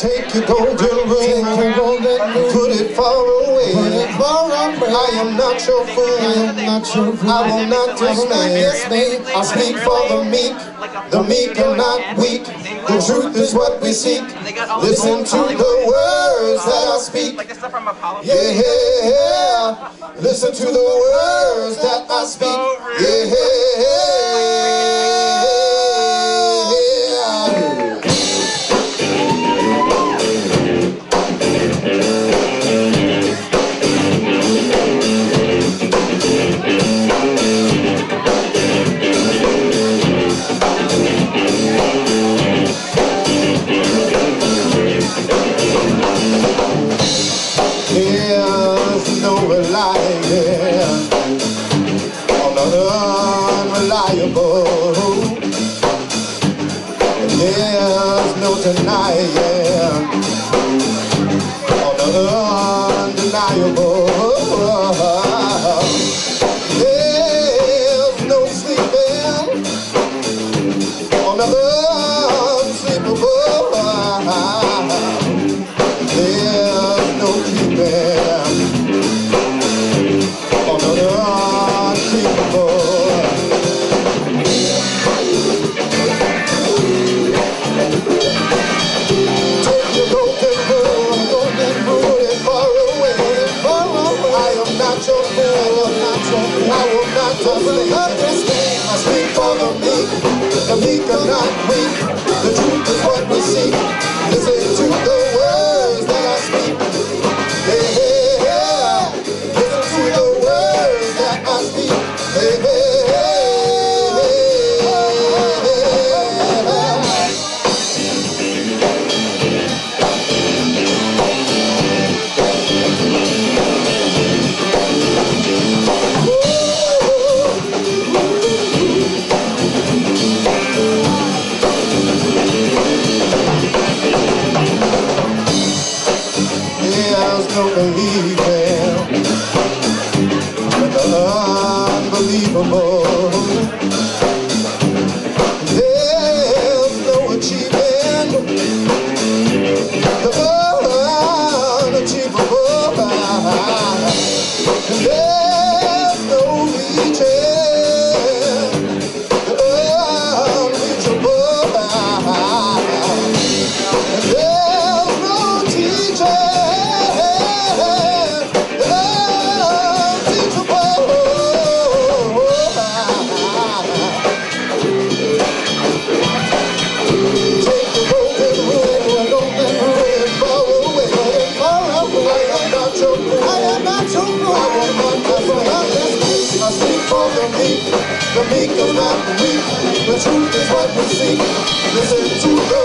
Take your golden ring, put it far away. I am not your fool. I will not dismay. I speak for the meek. The meek are not weak. The truth is what we seek. Listen to the words that I speak. Yeah, listen to the words that I speak. Yeah. Relying on unreliable. There's no denying on undeniable. There's no sleeping on. There's no keeping understand. I speak for the meek, the meek are not weak. The truth is what we seek. Listen to There's no believing in the unbelievable. There's no achieving the unachievable. I am not your fool. I am not your fool. I speak for the meek. The meek are not weak. The truth is what we seek. Listen to the